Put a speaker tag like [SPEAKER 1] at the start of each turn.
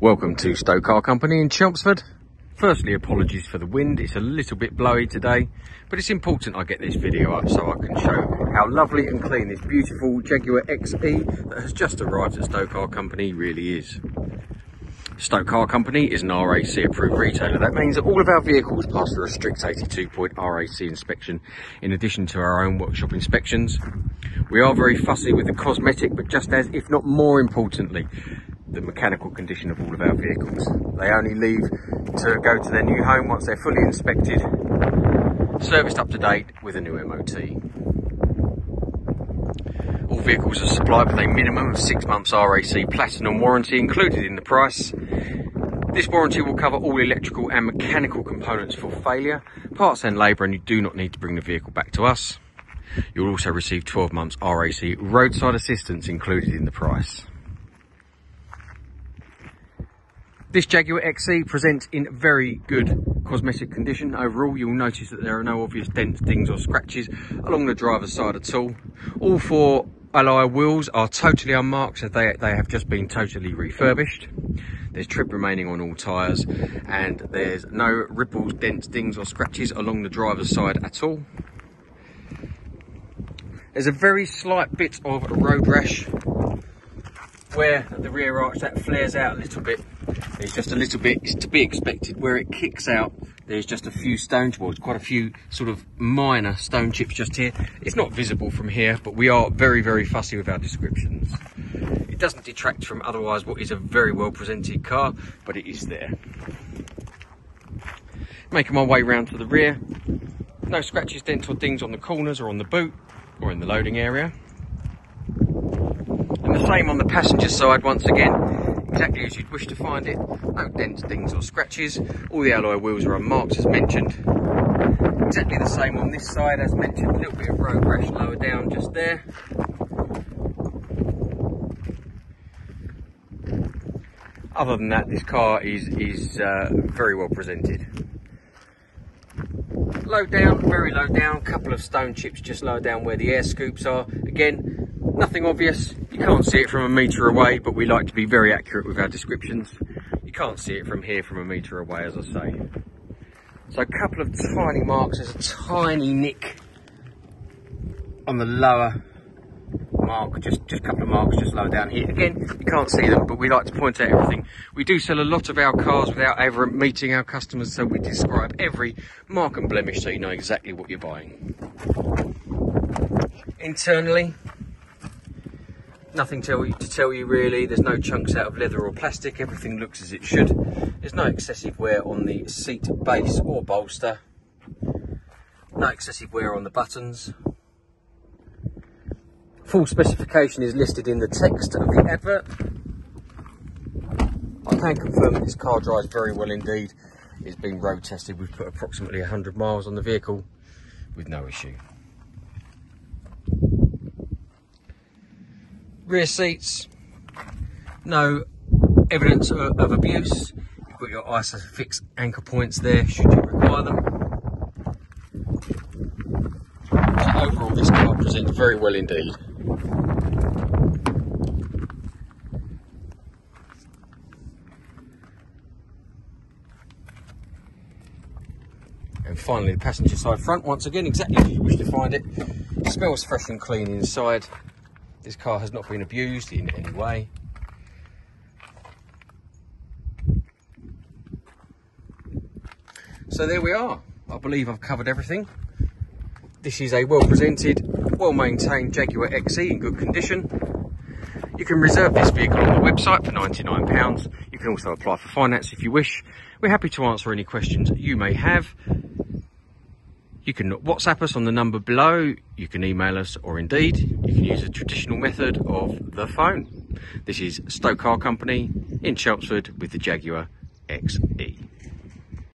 [SPEAKER 1] Welcome to Stow Car Company in Chelmsford. Firstly, apologies for the wind. It's a little bit blowy today, but it's important I get this video up so I can show how lovely and clean this beautiful Jaguar XE that has just arrived at Stow Car Company really is. Stow Car Company is an RAC approved retailer. That means that all of our vehicles pass through a strict 82 point RAC inspection in addition to our own workshop inspections. We are very fussy with the cosmetic, but just as, if not more importantly, the mechanical condition of all of our vehicles. They only leave to go to their new home once they're fully inspected, serviced up to date with a new MOT. All vehicles are supplied with a minimum of six months RAC Platinum warranty included in the price. This warranty will cover all electrical and mechanical components for failure, parts and labour and you do not need to bring the vehicle back to us. You'll also receive 12 months RAC roadside assistance included in the price. This Jaguar XE presents in very good cosmetic condition. Overall, you'll notice that there are no obvious dents, dings or scratches along the driver's side at all. All four alloy wheels are totally unmarked, so they, they have just been totally refurbished. There's trip remaining on all tyres and there's no ripples, dents, dings or scratches along the driver's side at all. There's a very slight bit of road rash where the rear arch that flares out a little bit it's just a little bit it's to be expected. Where it kicks out there's just a few stone towards quite a few sort of minor stone chips just here. It's not visible from here but we are very very fussy with our descriptions. It doesn't detract from otherwise what is a very well presented car but it is there. Making my way round to the rear. No scratches dents or dings on the corners or on the boot or in the loading area. And the same on the passenger side once again, as you'd wish to find it. No dents, dings or scratches. All the alloy wheels are unmarked as mentioned. Exactly the same on this side as mentioned. A little bit of road rash lower down just there. Other than that, this car is, is uh, very well presented. Low down, very low down, couple of stone chips just lower down where the air scoops are. Again, nothing obvious, you can't see it from a metre away, but we like to be very accurate with our descriptions. You can't see it from here from a metre away, as I say. So a couple of tiny marks, there's a tiny nick on the lower mark, just, just a couple of marks just lower down here. Again, you can't see them, but we like to point out everything. We do sell a lot of our cars without ever meeting our customers, so we describe every mark and blemish so you know exactly what you're buying. Internally, nothing tell you, to tell you really. There's no chunks out of leather or plastic. Everything looks as it should. There's no excessive wear on the seat base or bolster. No excessive wear on the buttons. Full specification is listed in the text of the advert. I can confirm that this car drives very well indeed. It's been road tested. We've put approximately 100 miles on the vehicle with no issue. Rear seats, no evidence of, abuse. You've got your ISOFIX anchor points there should you require them. Overall this car presents very well indeed. And finally the passenger side front, once again exactly as you wish to find it. Smells fresh and clean inside. This car has not been abused in any way. So there we are. I believe I've covered everything. This is a well presented, well maintained Jaguar XE in good condition. You can reserve this vehicle on the website for £99. You can also apply for finance if you wish. We're happy to answer any questions you may have. You can WhatsApp us on the number below, you can email us, or indeed, you can use a traditional method of the phone. This is Stow Car Company in Chelmsford with the Jaguar XE.